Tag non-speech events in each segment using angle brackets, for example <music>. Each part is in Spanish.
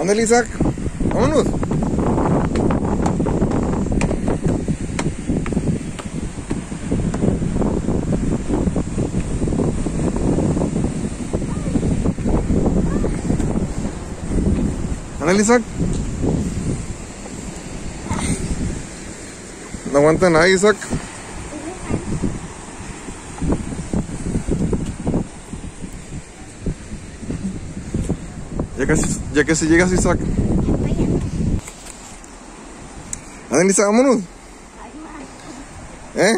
Ándale, Isaac. Vámonos. Ándale, Isaac. No aguanta nada, Isaac. Ya casi, ya casi llegas, Isaac. Isaac, vámonos. ¿Eh?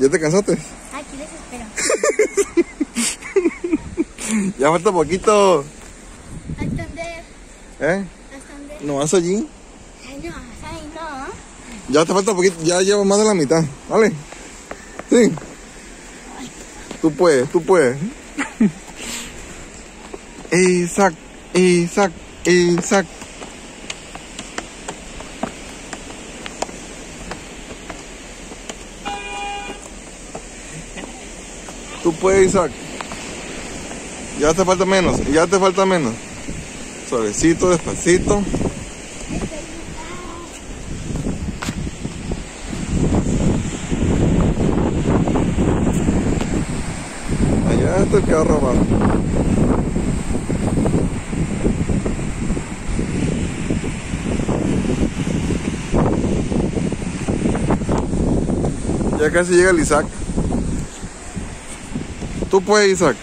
¿Ya te cansaste? Aquí les espero. <laughs> Ya falta poquito. ¿Hasta dónde? ¿Eh? ¿Hasta dónde? ¿No vas allí? Ay, no, ay, no. Ya te falta poquito, ya llevo más de la mitad, ¿vale? Sí. Tú puedes, tú puedes. <laughs> Isaac, Isaac, Isaac. Tú puedes, Isaac. Ya te falta menos, ya te falta menos. Suavecito, despacito. Allá está el carro abajo. Ya casi llega el Isaac. Tú puedes, Isaac.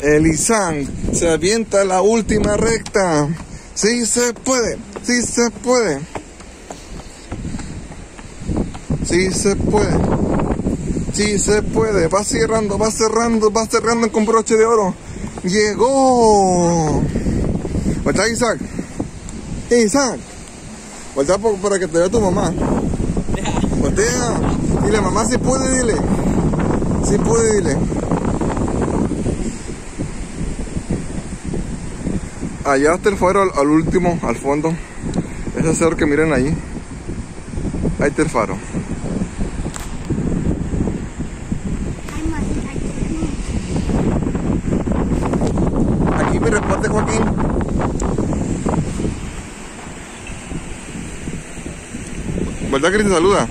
El Isaac se avienta la última recta. Sí se puede, sí se puede. Sí se puede. Sí se puede. Va cerrando, va cerrando, va cerrando con broche de oro. Llegó. Voltea, Isaac. Isaac. Po- para que te vea tu mamá. Voltea. Dile, mamá, si puede, dile. Si puede, dile. Allá está el faro al, último, al fondo. Ese cerro que miren ahí. Ahí está el faro. Aquí mi reporte, Joaquín. ¿Verdad que te saluda?